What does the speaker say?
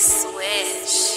swish.